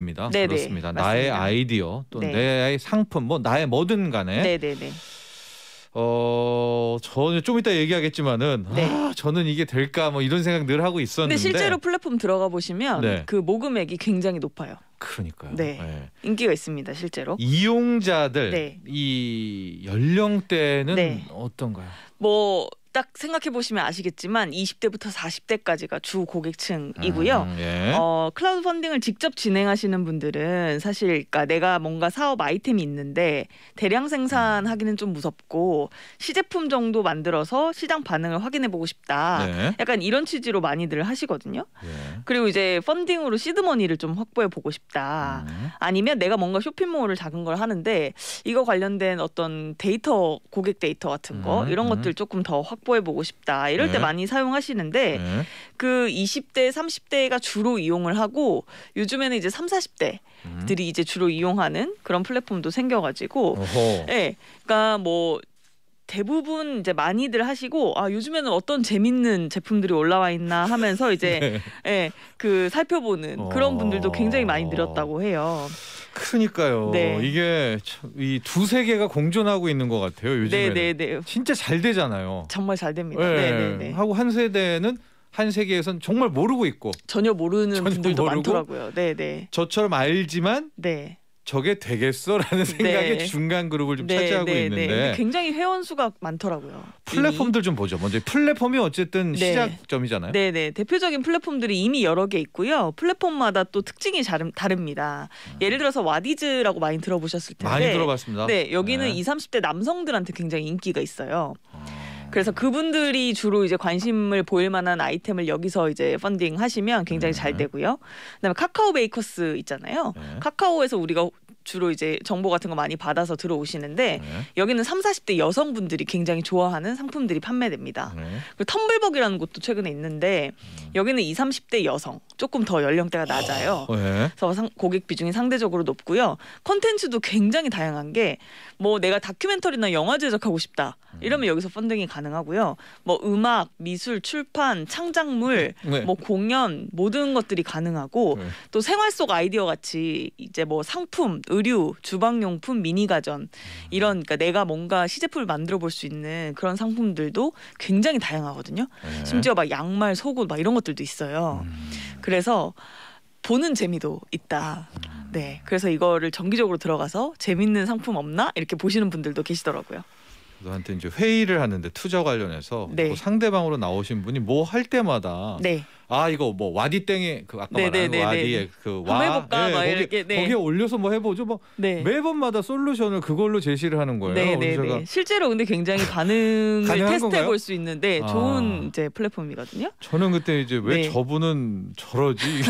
입니다. 네네, 그렇습니다. 맞습니다. 나의 아이디어 또 네. 내 상품 뭐 나의 뭐든 간에 네네네. 어 저는 좀 이따 얘기하겠지만은 네. 아 저는 이게 될까 뭐 이런 생각 늘 하고 있었는데 근데 실제로 플랫폼 들어가 보시면 네. 그 모금액이 굉장히 높아요. 그러니까요. 네. 예. 인기가 있습니다, 실제로. 이용자들 네. 이 연령대는 네. 어떤가요? 뭐 딱 생각해 보시면 아시겠지만 20대부터 40대까지가 주 고객층이고요. 음, 예. 어, 크라우드 펀딩을 직접 진행하시는 분들은 사실 그러니까 내가 뭔가 사업 아이템이 있는데 대량 생산하기는 좀 무섭고 시제품 정도 만들어서 시장 반응을 확인해 보고 싶다. 네. 약간 이런 취지로 많이들 하시거든요. 예. 그리고 이제 펀딩으로 시드머니를 좀 확보해 보고 싶다. 음. 아니면 내가 뭔가 쇼핑몰을 작은 걸 하는데 이거 관련된 어떤 데이터 고객 데이터 같은 거 음, 이런 음. 것들 조금 더 확 보해 보고 싶다. 이럴 때 네. 많이 사용하시는데 예. 그 20대, 30대가 주로 이용을 하고 요즘에는 이제 3, 40대들이 음. 이제 주로 이용하는 그런 플랫폼도 생겨가지고. 예, 그러니까 뭐 대부분 이제 많이들 하시고 아 요즘에는 어떤 재밌는 제품들이 올라와 있나 하면서 이제 네. 예, 그 살펴보는 그런 분들도 굉장히 많이 어. 늘었다고 해요. 그러니까요. 네. 이게 이 두세 개가 공존하고 있는 것 같아요. 요즘에는. 네, 네, 네. 진짜 잘 되잖아요. 정말 잘 됩니다. 예. 네, 네, 네. 하고 한 세대는 한 세계에선 정말 모르고 있고 전혀 모르는 전혀 분들도 모르고? 많더라고요. 네, 네. 저처럼 알지만 네. 저게 되겠어라는 생각에 네. 중간 그룹을 좀 네, 차지하고 네, 있는데 네. 굉장히 회원 수가 많더라고요. 플랫폼들 좀 보죠. 먼저 플랫폼이 어쨌든 네. 시작점이잖아요. 네, 네. 대표적인 플랫폼들이 이미 여러 개 있고요. 플랫폼마다 또 특징이 자름, 다릅니다. 예를 들어서 와디즈라고 많이 들어보셨을 텐데. 음. 많이 들어봤습니다. 네, 여기는 네. 20, 30대 남성들한테 굉장히 인기가 있어요. 어. 그래서 그분들이 주로 이제 관심을 보일 만한 아이템을 여기서 이제 펀딩 하시면 굉장히 잘 네. 되고요. 그다음에 카카오 베이커스 있잖아요. 네. 카카오에서 우리가 주로 이제 정보 같은 거 많이 받아서 들어오시는데 네. 여기는 3, 40대 여성분들이 굉장히 좋아하는 상품들이 판매됩니다. 네. 그리고 텀블벅이라는 곳도 최근에 있는데 여기는 20, 30대 여성 조금 더 연령대가 낮아요. 네. 그래서 상- 고객 비중이 상대적으로 높고요. 콘텐츠도 굉장히 다양한 게 뭐 내가 다큐멘터리나 영화 제작하고 싶다 이러면 여기서 펀딩이 가능하고요. 뭐 음악, 미술, 출판, 창작물, 네. 뭐 공연 모든 것들이 가능하고 네. 또 생활 속 아이디어 같이 이제 뭐 상품, 의류, 주방용품, 미니 가전 이런 그러니까 내가 뭔가 시제품을 만들어 볼 수 있는 그런 상품들도 굉장히 다양하거든요. 네. 심지어 막 양말, 속옷 막 이런 것들도 있어요. 음. 그래서 보는 재미도 있다. 네. 그래서 이거를 정기적으로 들어가서 재밌는 상품 없나 이렇게 보시는 분들도 계시더라고요. 저한테 이제 회의를 하는데 투자 관련해서 네. 그 상대방으로 나오신 분이 뭐 할 때마다 네. 아 이거 뭐 와디 땡에 그 아까 네, 말한 네, 네, 와디에 그 한번 와 해볼까? 막 거기, 이렇게, 네. 거기에 올려서 뭐 해보죠 뭐 네. 매번마다 솔루션을 그걸로 제시를 하는 거예요. 네, 네, 그래서 제가 네. 실제로 근데 굉장히 반응을 테스트해? 볼 수 있는데 아. 좋은 이제 플랫폼이거든요. 저는 그때 이제 왜 네. 저분은 저러지